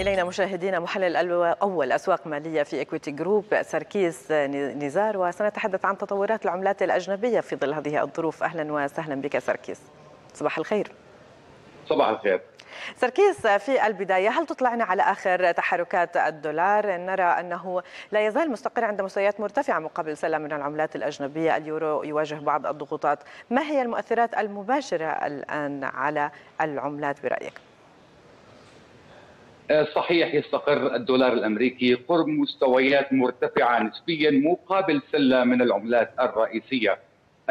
إلينا مشاهدينا محلل أول أسواق مالية في إكويتي جروب سركيس نزار وسنتحدث عن تطورات العملات الأجنبية في ظل هذه الظروف. أهلا وسهلا بك سركيس. صباح الخير. صباح الخير. سركيس في البداية هل تطلعنا على آخر تحركات الدولار؟ نرى أنه لا يزال مستقر عند مستويات مرتفعة مقابل سلة من العملات الأجنبية. اليورو يواجه بعض الضغوطات. ما هي المؤثرات المباشرة الآن على العملات برأيك؟ صحيح يستقر الدولار الأمريكي قرب مستويات مرتفعة نسبيا مقابل سلة من العملات الرئيسية.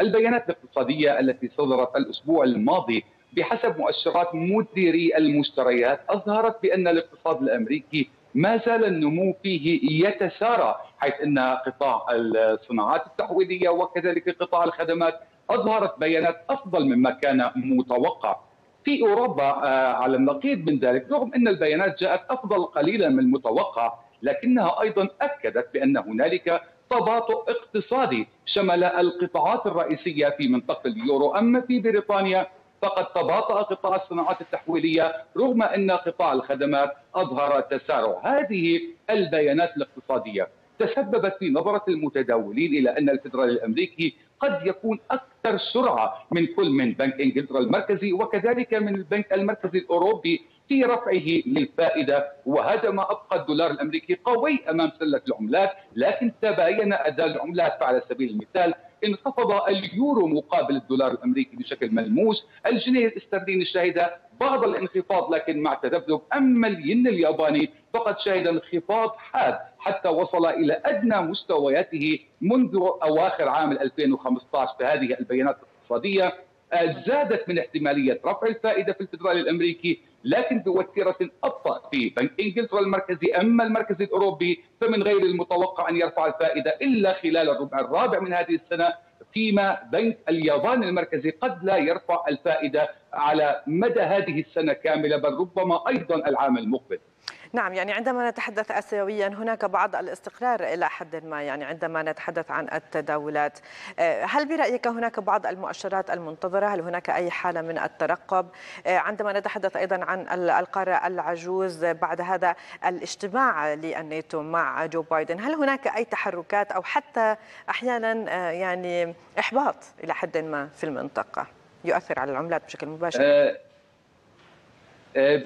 البيانات الاقتصادية التي صدرت الأسبوع الماضي بحسب مؤشرات مديري المشتريات أظهرت بأن الاقتصاد الأمريكي ما زال النمو فيه يتسارع حيث إن قطاع الصناعات التحويلية وكذلك قطاع الخدمات أظهرت بيانات أفضل مما كان متوقع. في أوروبا على النقيض من ذلك رغم أن البيانات جاءت أفضل قليلا من المتوقع لكنها أيضا أكدت بأن هنالك تباطؤ اقتصادي شمل القطاعات الرئيسية في منطقة اليورو. أما في بريطانيا فقد تباطأ قطاع الصناعات التحويلية رغم أن قطاع الخدمات أظهر تسارع. هذه البيانات الاقتصادية تسببت في نظرة المتداولين إلى أن الفدرالي الأمريكي قد يكون أكثر سرعة من كل من بنك إنجلترا المركزي وكذلك من البنك المركزي الأوروبي في رفعه للفائدة وهذا ما أبقى الدولار الأمريكي قوي أمام سلة العملات لكن تباين أداء العملات فعلى سبيل المثال انخفض اليورو مقابل الدولار الأمريكي بشكل ملموس، الجنيه الاسترليني شهد بعض الانخفاض لكن مع تذبذب، أما الين الياباني فقد شهد انخفاض حاد حتى وصل إلى أدنى مستوياته منذ أواخر عام 2015 فهذه البيانات الاقتصادية. زادت من احتمالية رفع الفائدة في الفدرالي الأمريكي لكن بوتيرة أبطأ في بنك إنجلترا المركزي. أما المركزي الأوروبي فمن غير المتوقع أن يرفع الفائدة إلا خلال الربع الرابع من هذه السنة فيما بنك اليابان المركزي قد لا يرفع الفائدة على مدى هذه السنة كاملة بل ربما أيضا العام المقبل. نعم يعني عندما نتحدث اسيويا هناك بعض الاستقرار إلى حد ما يعني عندما نتحدث عن التداولات. هل برأيك هناك بعض المؤشرات المنتظرة؟ هل هناك أي حالة من الترقب؟ عندما نتحدث أيضا عن القارة العجوز بعد هذا الاجتماع للناتو مع جو بايدن هل هناك أي تحركات أو حتى أحيانا يعني إحباط إلى حد ما في المنطقة؟ يؤثر على العملات بشكل مباشر؟ أه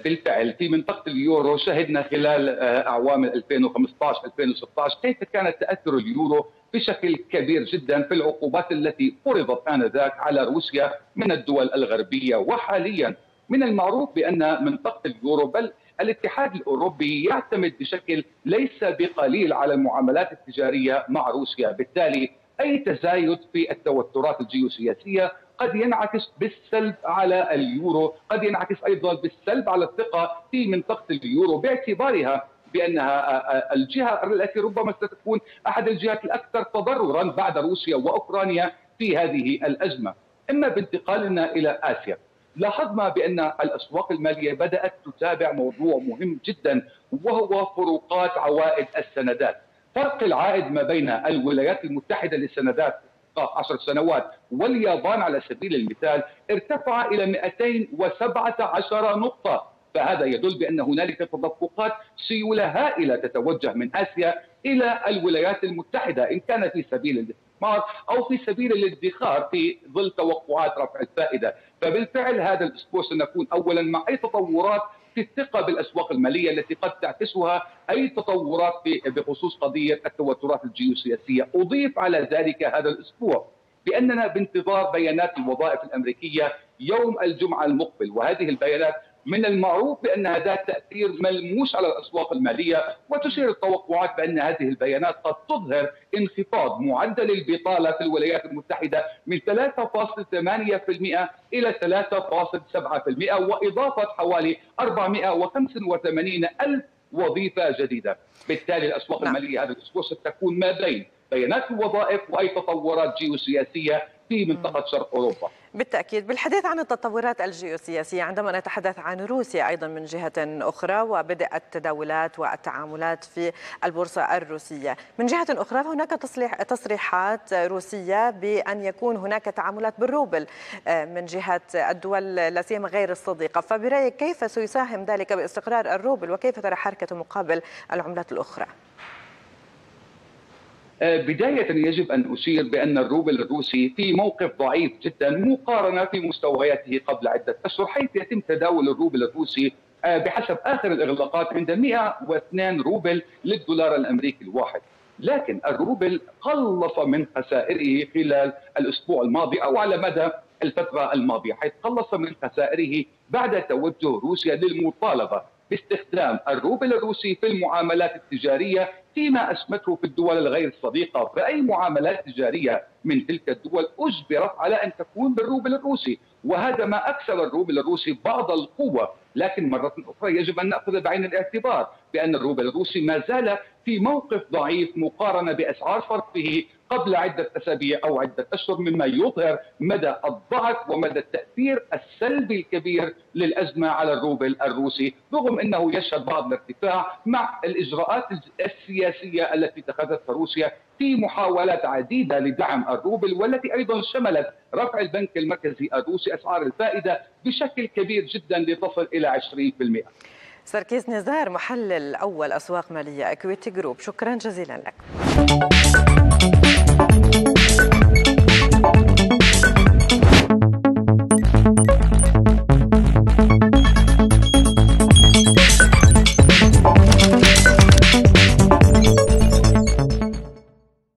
بالفعل في منطقة اليورو شهدنا خلال أعوام 2015 2016 كيف كان تأثر اليورو بشكل كبير جدا في العقوبات التي فرضت آنذاك على روسيا من الدول الغربية وحاليا؟ من المعروف بأن منطقة اليورو بل الاتحاد الأوروبي يعتمد بشكل ليس بقليل على المعاملات التجارية مع روسيا، بالتالي أي تزايد في التوترات الجيوسياسية قد ينعكس بالسلب على اليورو قد ينعكس أيضا بالسلب على الثقة في منطقة اليورو باعتبارها بأنها الجهة التي ربما ستكون أحد الجهات الأكثر تضررا بعد روسيا وأوكرانيا في هذه الأزمة. إما بانتقالنا إلى آسيا. لاحظنا بأن الأسواق المالية بدأت تتابع موضوع مهم جدا وهو فروقات عوائد السندات. فرق العائد ما بين الولايات المتحدة للسندات 10 سنوات واليابان على سبيل المثال ارتفع إلى 217 نقطة. فهذا يدل بأن هنالك تدفقات سيولة هائلة تتوجه من آسيا إلى الولايات المتحدة إن كان في سبيل الاستثمار أو في سبيل الادخار في ظل توقعات رفع الفائدة، فبالفعل هذا الأسبوع سنكون اولا مع أي تطورات في الثقه بالأسواق المالية التي قد تعكسها أي تطورات بخصوص قضية التوترات الجيوسياسية، أضيف على ذلك هذا الأسبوع بأننا بانتظار بيانات الوظائف الأمريكية يوم الجمعة المقبل وهذه البيانات من المعروف بانها ذات تأثير ملموس على الأسواق المالية وتشير التوقعات بأن هذه البيانات قد تظهر انخفاض معدل البطالة في الولايات المتحدة من 3.8% إلى 3.7% واضافه حوالي 485 ألف وظيفة جديدة، بالتالي الأسواق نعم. المالية هذا الأسبوع ستكون ما بين بيانات الوظائف وأي تطورات جيوسياسية في منطقة شرق أوروبا. بالتأكيد بالحديث عن التطورات الجيوسياسية عندما نتحدث عن روسيا أيضا من جهة أخرى وبدء التداولات والتعاملات في البورصة الروسية من جهة أخرى هناك تصريح تصريحات روسية بأن يكون هناك تعاملات بالروبل آه، من جهة الدول لا سيما غير الصديقة فبرأيك كيف سيساهم ذلك باستقرار الروبل وكيف ترى حركة مقابل العملات الأخرى؟ آه، بداية يجب أن أشير بأن الروبل الروسي في موقف ضعيف جدا مقارنة في مستوياته قبل عدة أشهر حيث يتم تداول الروبل الروسي آه، بحسب آخر الإغلاقات عند 102 روبل للدولار الأمريكي الواحد. لكن الروبل قلص من خسائره خلال الأسبوع الماضي أو على مدى الفترة الماضية حيث قلص من خسائره بعد توجه روسيا للمطالبة باستخدام الروبل الروسي في المعاملات التجارية فيما أسمته في الدول الغير الصديقة فأي معاملات تجارية من تلك الدول أجبرت على أن تكون بالروبل الروسي. وهذا ما أكثر الروبل الروسي بعض القوة. لكن مرة أخرى يجب أن نأخذ بعين الاعتبار بأن الروبل الروسي ما زال في موقف ضعيف مقارنة بأسعار فرقه قبل عدة أسابيع أو عدة أشهر مما يظهر مدى الضعف ومدى التأثير السلبي الكبير للأزمة على الروبل الروسي رغم أنه يشهد بعض الارتفاع مع الإجراءات السياسية التي اتخذتها روسيا في محاولات عديدة لدعم الروبل والتي أيضا شملت رفع البنك المركزي الروسي أسعار الفائدة بشكل كبير جدا لتصل إلى 20% سركيز نزار محلل أول أسواق مالية أكويتي جروب شكرا جزيلا لك.